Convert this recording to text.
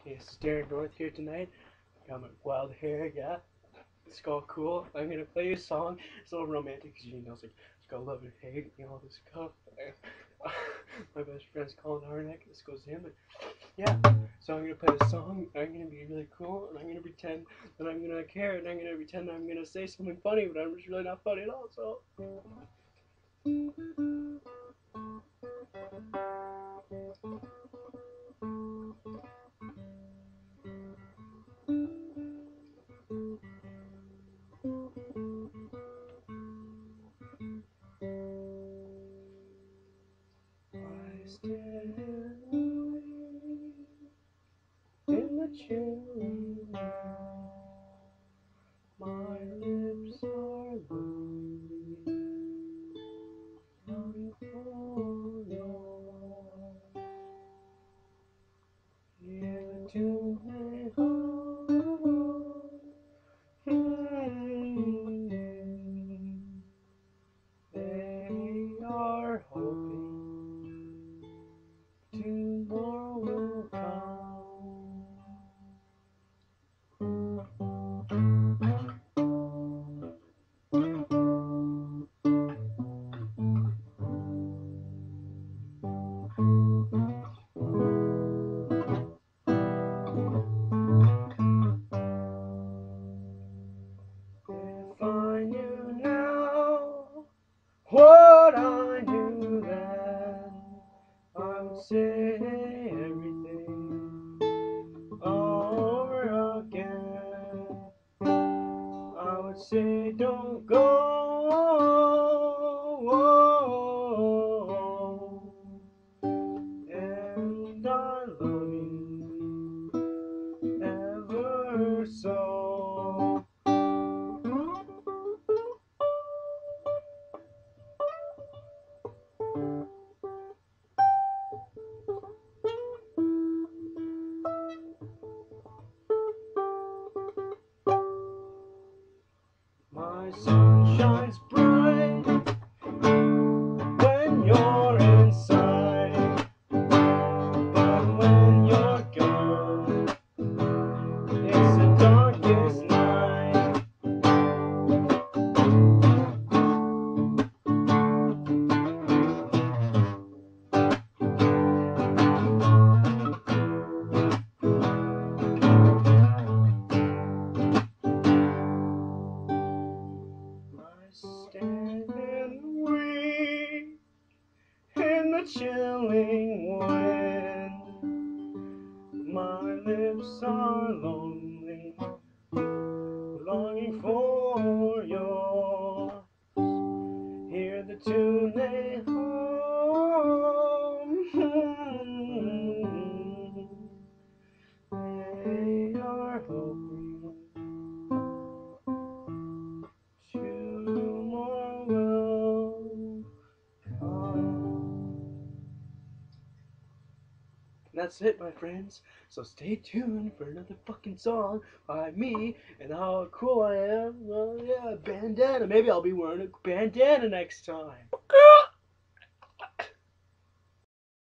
Okay, it's Darren North here tonight. Got my wild hair, yeah. It's all cool. I'm gonna play a song. It's a little romantic because you know it's like it's got love and hate and all this stuff. my best friend's Colin Harnack. This goes to him. And yeah, so I'm gonna play a song. I'm gonna be really cool, and I'm gonna pretend that I'm gonna care, and I'm gonna pretend I'm gonna say something funny, but I'm just really not funny at all. So. Stand away in the chilly night. My lips are lonely, longing for your Hear the tune they are hoping go. My sun shines bright the chilling wind. My lips are lonely, longing for yours. Hear the tune they that's it, my friends. So stay tuned for another fucking song by me and how cool I am. Well, yeah, bandana. Maybe I'll be wearing a bandana next time.